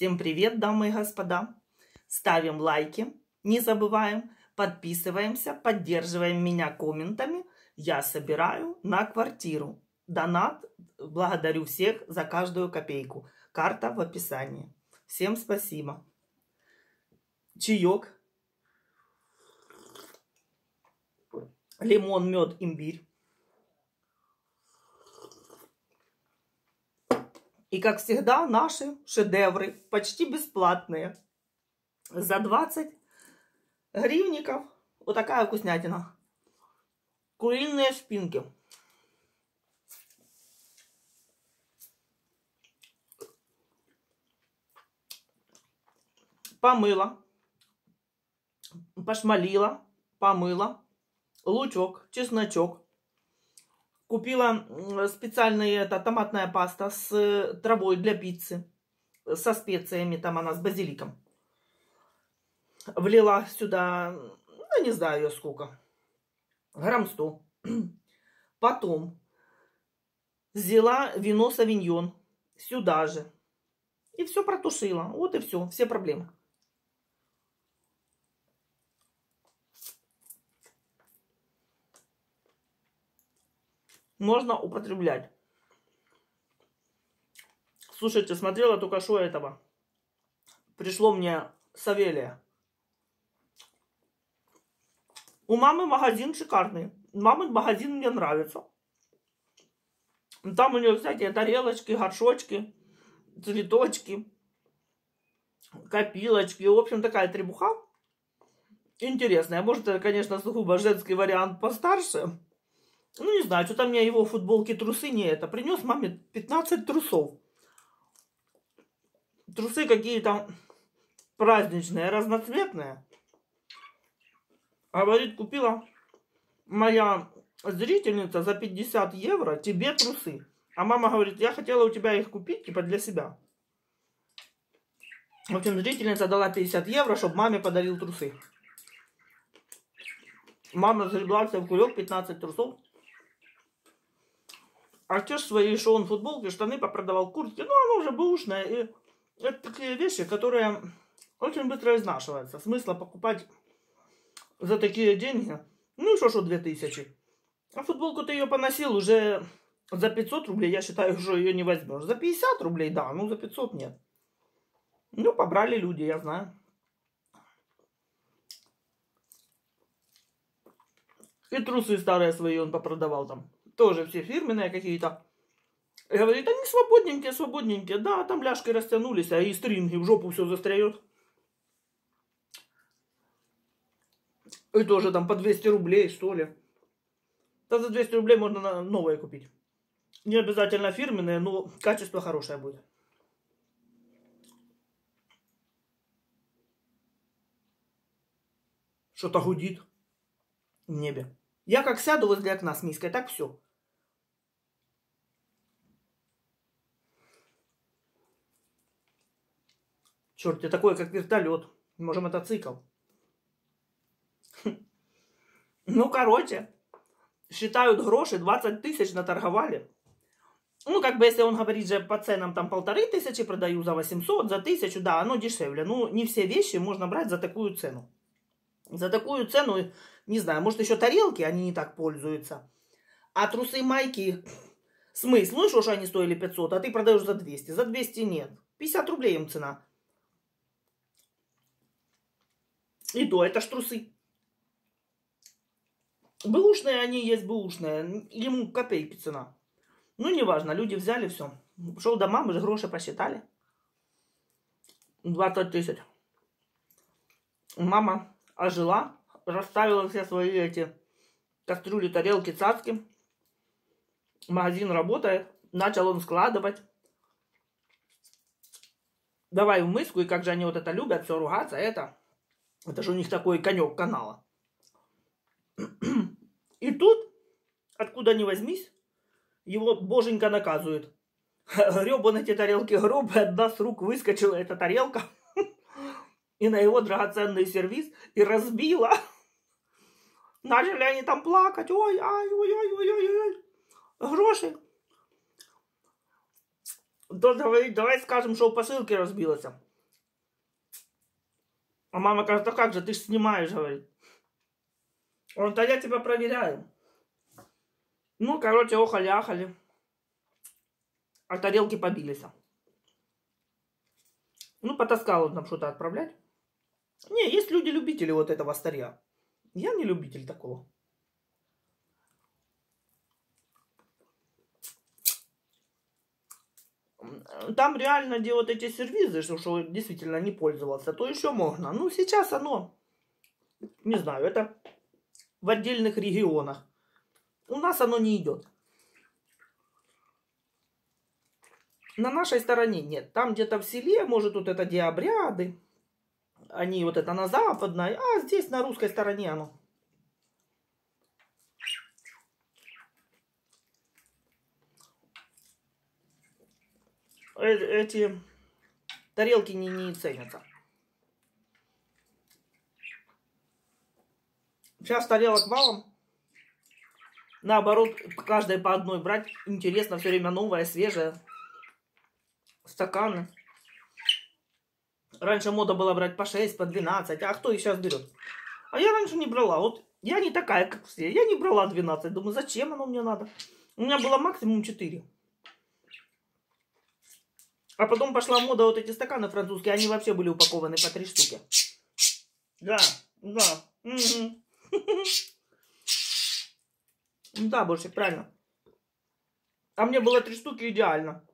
Всем привет, дамы и господа. Ставим лайки, не забываем, подписываемся, поддерживаем меня комментами. Я собираю на квартиру. Донат. Благодарю всех за каждую копейку. Карта в описании. Всем спасибо. Чаек. Лимон, мед, имбирь. И, как всегда, наши шедевры почти бесплатные. За 20 гривников вот такая вкуснятина. Куриные спинки. Помыла, пошмалила, помыла, лучок, чесночок, Купила специальная это, томатная паста с э, травой для пиццы. Со специями, там она с базиликом. Влила сюда, ну, не знаю ее сколько. Грамм 100. Потом взяла вино савиньон сюда же. И все протушила. Вот и все. Все проблемы. Можно употреблять. Слушайте, смотрела только что этого. Пришло мне Савелия. У мамы магазин шикарный. Мамы магазин мне нравится. Там у нее всякие тарелочки, горшочки, цветочки, копилочки. В общем, такая требуха интересная. Может, это, конечно, сугубо женский вариант постарше. Ну, не знаю, что-то мне его футболки, трусы не это. Принес маме 15 трусов. Трусы какие-то праздничные, разноцветные. Говорит, купила моя зрительница за 50 евро тебе трусы. А мама говорит, я хотела у тебя их купить, типа, для себя. В общем, зрительница дала 50 евро, чтобы маме подарил трусы. Мама загребла в кулек 15 трусов. Артеш свои шоун футболки, штаны попродавал, куртки. Ну, оно уже бэушное. И это такие вещи, которые очень быстро изнашиваются. Смысла покупать за такие деньги. Ну, что, что 2000. А футболку ты ее поносил уже за 500 рублей. Я считаю, что ее не возьмешь. За 50 рублей, да, ну за 500 нет. Ну, побрали люди, я знаю. И трусы старые свои он попродавал там тоже все фирменные какие-то. Говорит, они свободненькие, свободненькие. Да, там ляжки растянулись, а и стринги в жопу все застряет. И тоже там по 200 рублей, что ли. Да за 200 рублей можно новые купить. Не обязательно фирменные, но качество хорошее будет. Что-то гудит в небе. Я как сяду возле окна с миской, так все. Черт, я такой, как вертолет. Может, мотоцикл. Ну, короче, считают гроши, 20 тысяч наторговали. Ну, как бы, если он говорит же по ценам там полторы тысячи, продаю за 800, за тысячу, да, оно дешевле. Ну, не все вещи можно брать за такую цену. За такую цену, не знаю, может, еще тарелки, они не так пользуются. А трусы майки, смысл, ну, что, что они стоили 500, а ты продаешь за 200. За 200 нет. 50 рублей им цена. И то, это ж трусы. Бэушные они есть бэушные. Ему копейки цена. Ну, неважно, люди взяли все. Пошел до мамы, гроши посчитали. 20 тысяч. Мама ожила, расставила все свои эти кастрюли, тарелки, цацки. Магазин работает. Начал он складывать. Давай в миску, и как же они вот это любят, все ругаться, это. Это же у них такой конек канала. И тут, откуда ни возьмись, его боженька наказывает. Греб он эти тарелки гроб, и одна с рук выскочила эта тарелка и на его драгоценный сервис и разбила. Начали они там плакать. Ой, ай, ой, ой, ой, ой, ой. Гроши. То давай, давай скажем, что посылки разбилось. А мама говорит, а как же, ты ж снимаешь, говорит. Он, да я тебя проверяю. Ну, короче, охали-ахали. А тарелки побились. Ну, потаскал он нам что-то отправлять. Не, есть люди-любители вот этого старья. Я не любитель такого. Там реально делают эти сервизы, что, что действительно не пользовался, то еще можно. Ну, сейчас оно, не знаю, это в отдельных регионах. У нас оно не идет. На нашей стороне нет. Там где-то в селе, может, вот это где обряды. Они вот это на западной, а здесь на русской стороне оно. Эти тарелки не, не ценятся. Сейчас тарелок валом. Наоборот, каждой по одной брать. Интересно, все время новое, свежее. Стаканы. Раньше мода была брать по 6, по 12. А кто их сейчас берет? А я раньше не брала. Вот я не такая, как все. Я не брала 12. Думаю, зачем оно мне надо? У меня было максимум 4. А потом пошла мода вот эти стаканы французские. Они вообще были упакованы по 3 штуки. Да, да. Угу. Да, больше, правильно. А мне было три штуки идеально.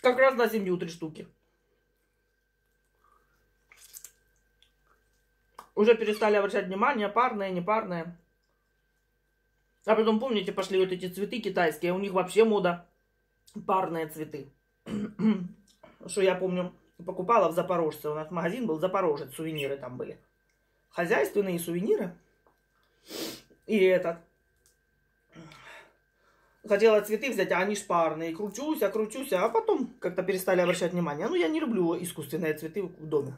Как раз на семью три штуки. Уже перестали обращать внимание, парные, непарные. А потом, помните, пошли вот эти цветы китайские, у них вообще мода парные цветы. Что я помню, покупала в Запорожце, у нас магазин был Запорожец, сувениры там были. Хозяйственные сувениры. И этот. Хотела цветы взять, а они шпарные. Кручусь, а кручусь, а потом как-то перестали обращать внимание. Ну, я не люблю искусственные цветы в доме.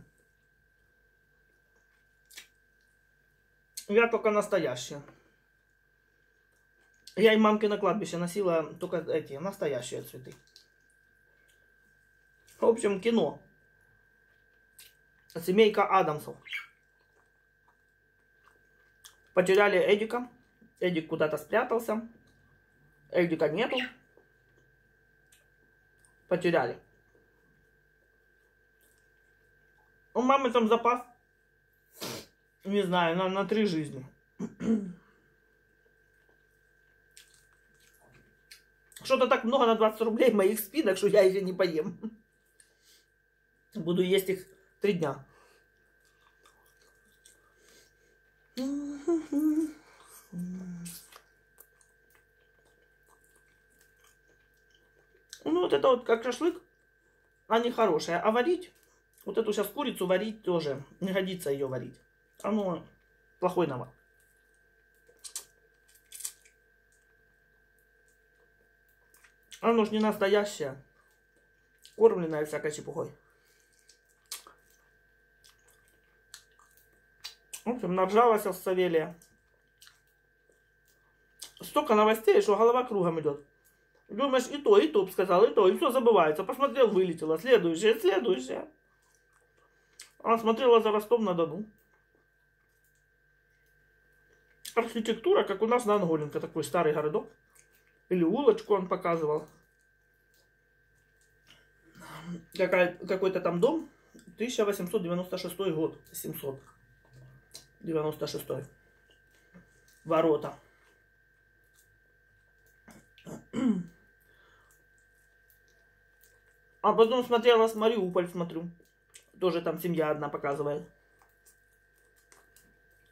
Я только настоящие. Я и мамке на кладбище носила только эти настоящие цветы. В общем, кино. Семейка Адамсов. Потеряли Эдика. Эдик куда-то спрятался. Эдика нету. Потеряли. У мамы там запас. Не знаю, на, на три жизни. Что-то так много на 20 рублей моих спинок, что я их не поем. Буду есть их три дня. Ну, вот это вот как шашлык, они хорошие. А варить, вот эту сейчас курицу варить тоже, не годится ее варить. Оно плохой навар. Оно ж не настоящее. Кормленное всякой чепухой. В общем, наржалась с Савелия. Столько новостей, что голова кругом идет. Думаешь, и то, и то сказал, и то, и все забывается. Посмотрел, вылетело. Следующее, следующее. Она смотрела за Ростов-на-Дону. Архитектура, как у нас на Анголенко, такой старый городок. Или улочку он показывал. Какой-то там дом. 1896 год. 700. 96 Ворота. А потом смотрела с Мариуполь, смотрю. Тоже там семья одна показывает.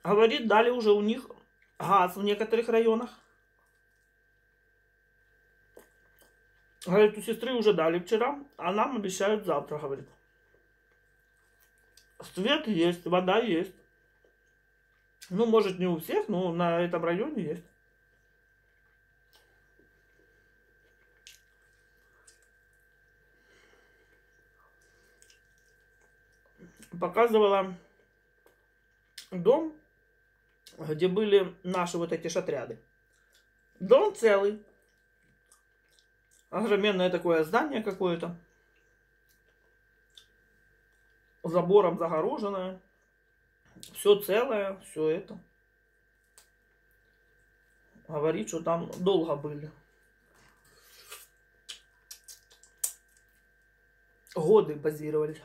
Говорит, дали уже у них газ в некоторых районах. Говорит, у сестры уже дали вчера, а нам обещают завтра, говорит. Свет есть, вода есть. Ну, может, не у всех, но на этом районе есть. Показывала дом, где были наши вот эти шатряды. Дом целый. Огроменное такое здание какое-то. забором загороженная. Все целое, все это. Говорит, что там долго были. Годы базировали.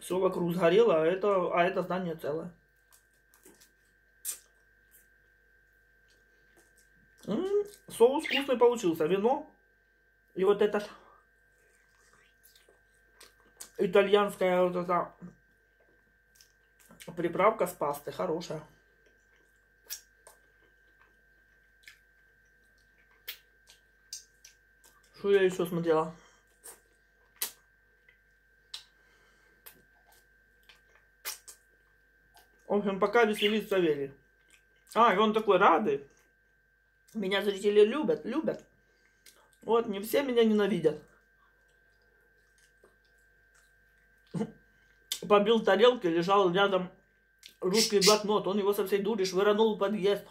Все вокруг сгорело, а это, а это здание целое. М -м, соус вкусный получился. Вино. И вот это итальянская вот эта приправка с пасты хорошая. Что я еще смотрела? В общем, пока веселит Савелий. А, и он такой радый. Меня зрители любят, любят. Вот, не все меня ненавидят. Побил тарелки, лежал рядом русский блокнот. Он его со всей дури швырнул в подъезд.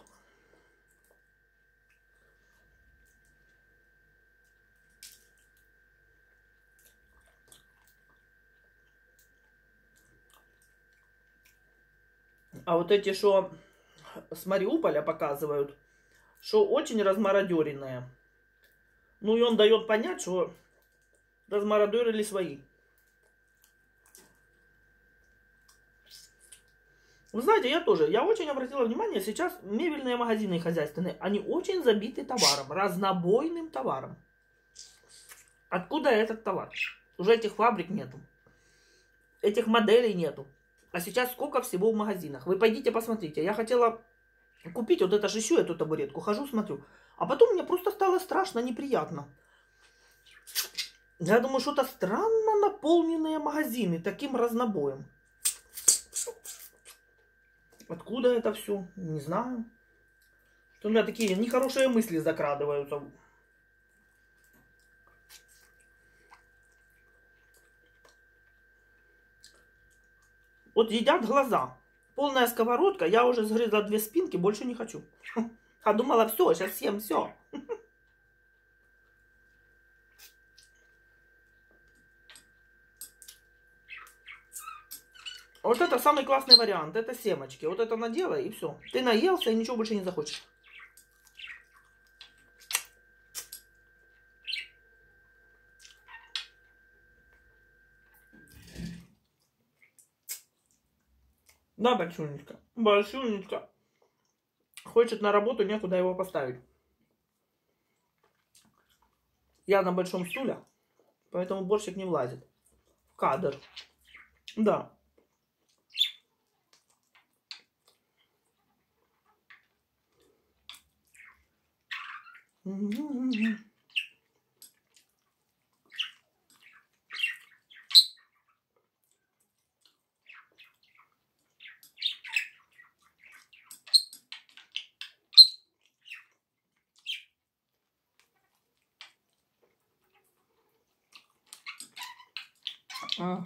А вот эти, что с Мариуполя показывают, что очень размародеренные. Ну и он дает понять, что размародерили свои. Вы знаете, я тоже, я очень обратила внимание, сейчас мебельные магазины хозяйственные, они очень забиты товаром, разнобойным товаром. Откуда этот товар? Уже этих фабрик нету. Этих моделей нету. А сейчас сколько всего в магазинах. Вы пойдите посмотрите. Я хотела купить вот это же еще эту табуретку. Хожу, смотрю. А потом мне просто стало страшно, неприятно. Я думаю, что-то странно наполненные магазины таким разнобоем. Откуда это все? Не знаю. Что у меня такие нехорошие мысли закрадываются. Вот едят глаза. Полная сковородка, я уже сгрызла две спинки, больше не хочу. А думала, все, сейчас съем все. Вот это самый классный вариант. Это семечки. Вот это наделай и все. Ты наелся и ничего больше не захочешь. Да, большунечка. Большунечка. Хочет на работу, некуда его поставить. Я на большом стуле, поэтому борщик не влазит. В кадр. Да. Mm-hmm. А.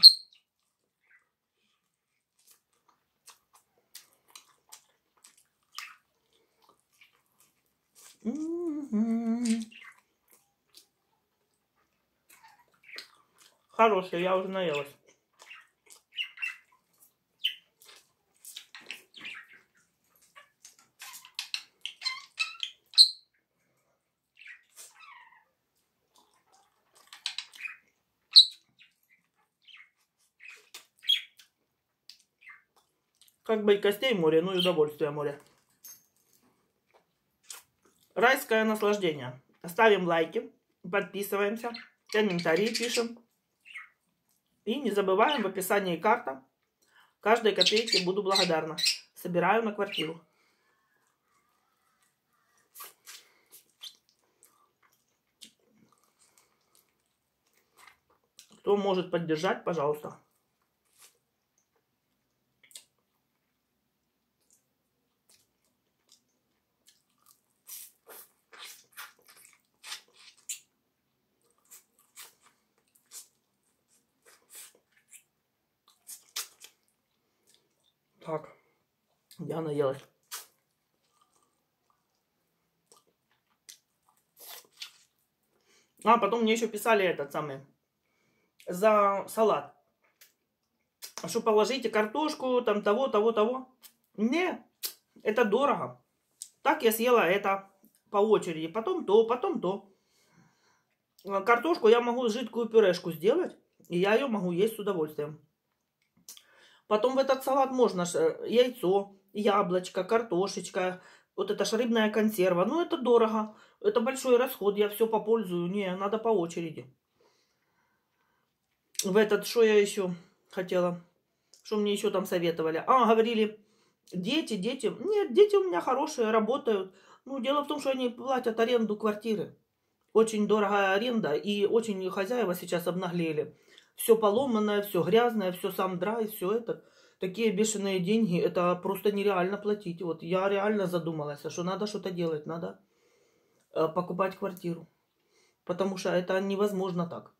Хорошая, я уже наелась. Как бы и костей море, ну и удовольствие море. Райское наслаждение. Ставим лайки, подписываемся, комментарии пишем. И не забываем в описании карта. Каждой копейке буду благодарна. Собираю на квартиру. Кто может поддержать, пожалуйста. Так, я наелась. А, потом мне еще писали этот самый за салат. Что положите картошку, там того, того, того. Не, это дорого. Так я съела это по очереди. Потом то, потом то. Картошку я могу жидкую пюрешку сделать. И я ее могу есть с удовольствием. Потом в этот салат можно э, яйцо, яблочко, картошечка, вот это ж рыбная консерва. Ну, это дорого. Это большой расход. Я все попользую. Не, надо по очереди. В этот, что я еще хотела? Что мне еще там советовали? А, говорили, дети, дети. Нет, дети у меня хорошие, работают. Ну, дело в том, что они платят аренду квартиры. Очень дорогая аренда, и очень хозяева сейчас обнаглели. Все поломанное, все грязное, все сам драй, все это такие бешеные деньги, это просто нереально платить. Вот я реально задумалась, что надо что-то делать, надо э, покупать квартиру. Потому что это невозможно так.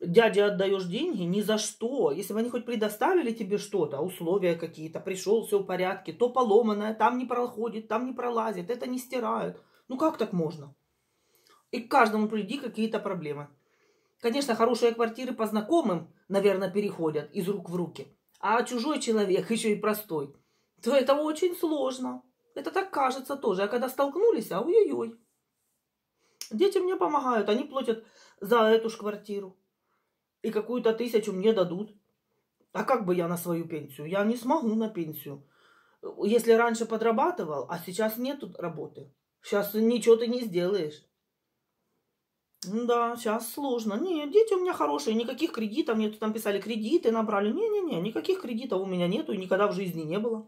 Дяде отдаешь деньги ни за что. Если бы они хоть предоставили тебе что-то, условия какие-то, пришел, все в порядке, то поломанное, там не проходит, там не пролазит, это не стирают. Ну как так можно? И к каждому приди какие-то проблемы. Конечно, хорошие квартиры по знакомым, наверное, переходят из рук в руки а чужой человек, еще и простой, то это очень сложно. Это так кажется тоже. А когда столкнулись, а ой-ой-ой. Дети мне помогают, они платят за эту ж квартиру. И какую-то тысячу мне дадут. А как бы я на свою пенсию? Я не смогу на пенсию. Если раньше подрабатывал, а сейчас нет работы. Сейчас ничего ты не сделаешь. Да, сейчас сложно. Не, дети у меня хорошие, никаких кредитов нету. Там писали, кредиты набрали. Не-не-не, никаких кредитов у меня нету и никогда в жизни не было.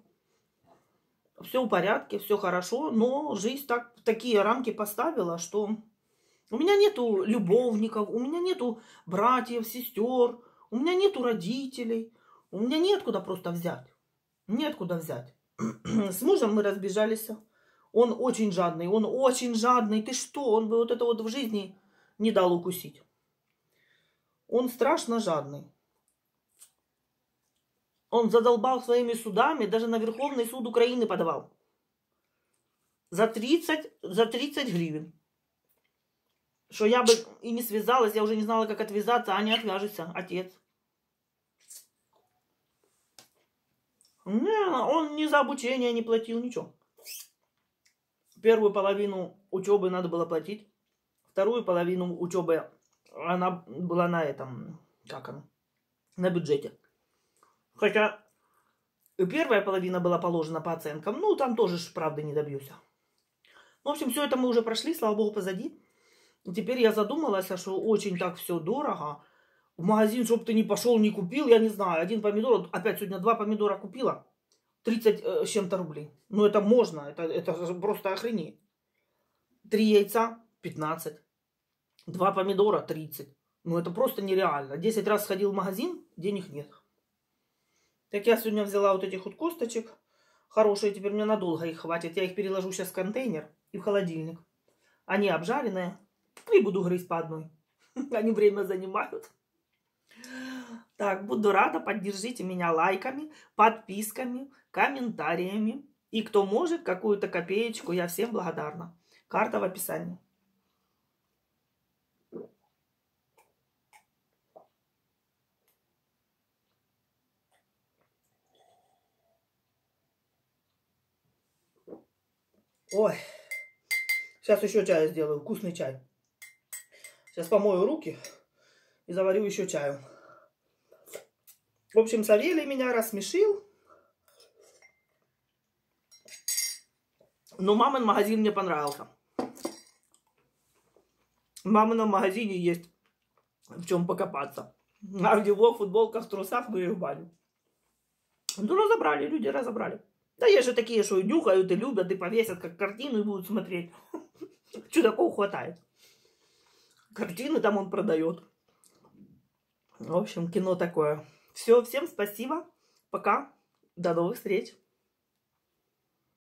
Все в порядке, все хорошо, но жизнь так, такие рамки поставила, что у меня нету любовников, у меня нету братьев, сестер, у меня нету родителей, у меня нет куда просто взять. Нет куда взять. С мужем мы разбежались. Он очень жадный, он очень жадный. Ты что? Он бы вот это вот в жизни не дал укусить. Он страшно жадный. Он задолбал своими судами, даже на Верховный суд Украины подавал. За 30, за 30 гривен. Что я бы и не связалась, я уже не знала, как отвязаться, а не отвяжется, отец. Не, он ни за обучение не платил, ничего. Первую половину учебы надо было платить вторую половину учебы она была на этом, как она, на бюджете. Хотя первая половина была положена по оценкам, ну, там тоже, правда, не добьюсь. В общем, все это мы уже прошли, слава богу, позади. И теперь я задумалась, что очень так все дорого. В магазин, чтобы ты не пошел, не купил, я не знаю, один помидор, опять сегодня два помидора купила, 30 э, с чем-то рублей. Ну, это можно, это, это просто охренеть. Три яйца, 15. Два помидора 30. Ну, это просто нереально. 10 раз сходил в магазин, денег нет. Так я сегодня взяла вот этих вот косточек. Хорошие, теперь мне надолго их хватит. Я их переложу сейчас в контейнер и в холодильник. Они обжаренные. И буду грызть по одной. Они время занимают. Так, буду рада, поддержите меня лайками, подписками, комментариями. И кто может, какую-то копеечку, я всем благодарна. Карта в описании. Ой, сейчас еще чай сделаю, вкусный чай. Сейчас помою руки и заварю еще чаю. В общем, Савелий меня рассмешил. Но мамин магазин мне понравился. В мамином магазине есть в чем покопаться. А в его футболках, трусах, ну и в баню. Ну, разобрали, люди разобрали. Да есть же такие, что и нюхают, и любят, и повесят как картину и будут смотреть. Чудаков хватает. Картины там он продает. В общем, кино такое. Все, всем спасибо. Пока. До новых встреч.